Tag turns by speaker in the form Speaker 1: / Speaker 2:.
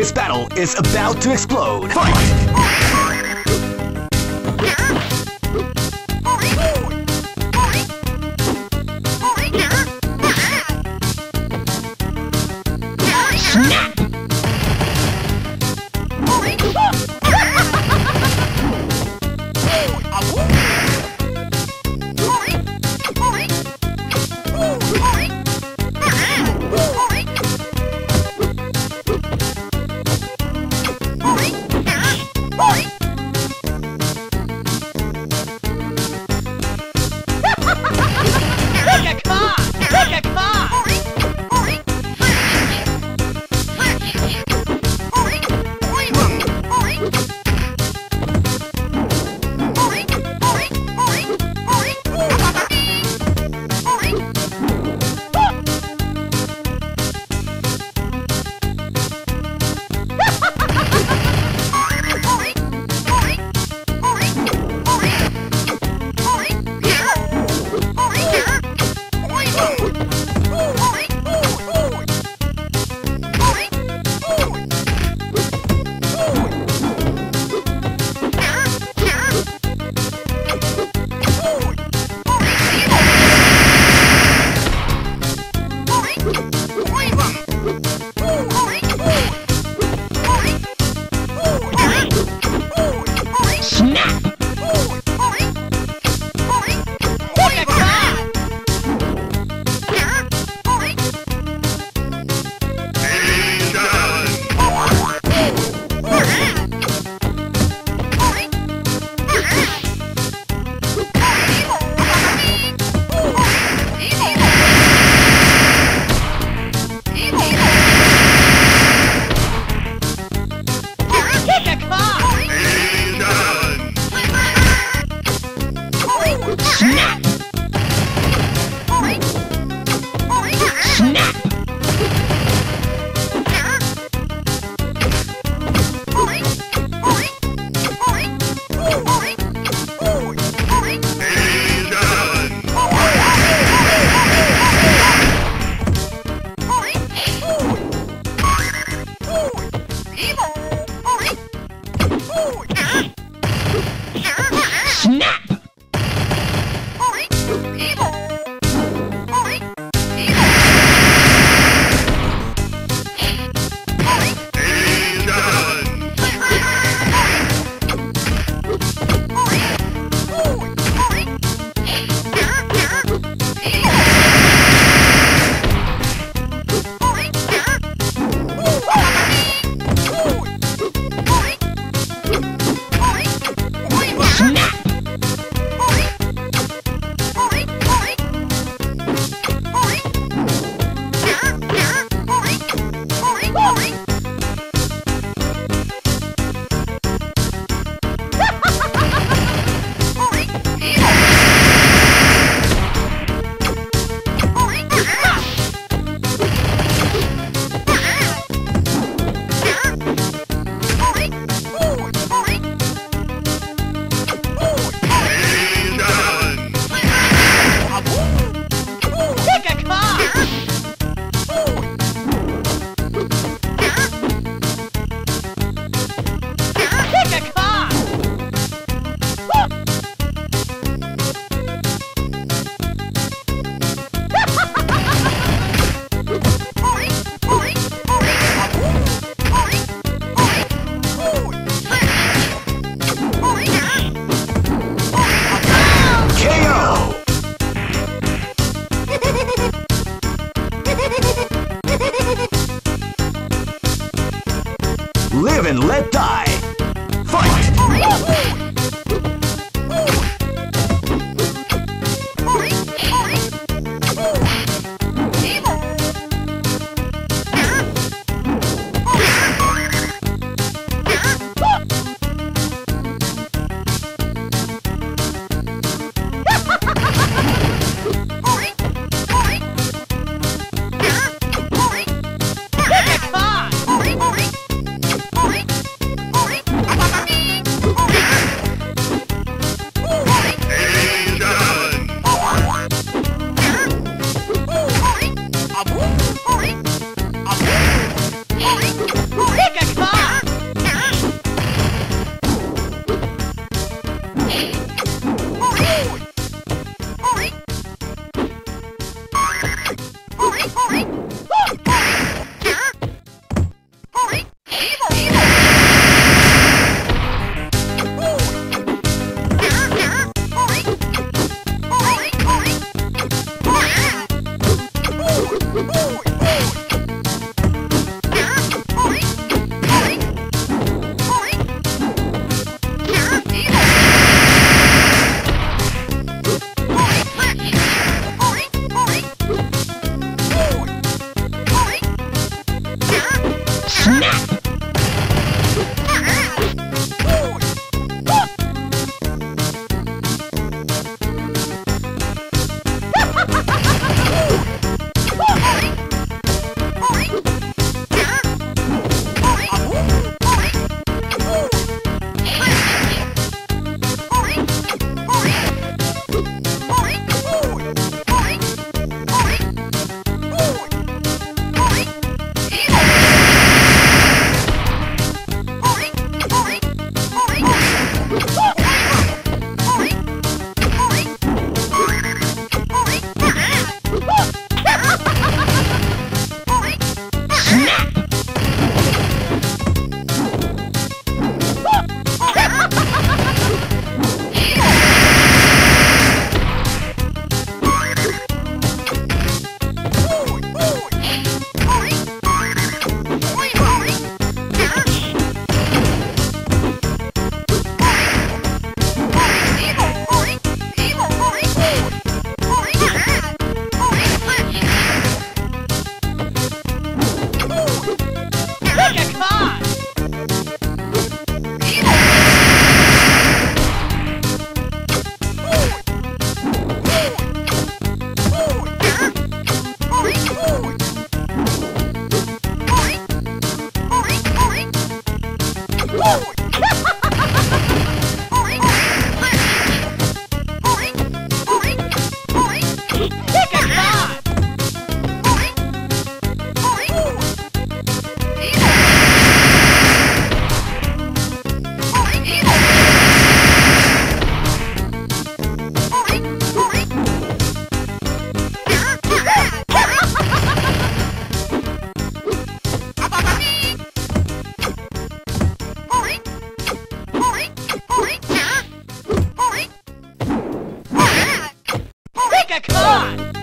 Speaker 1: This battle is about to explode. Fight! And let die. Fight!
Speaker 2: Woo! Come on!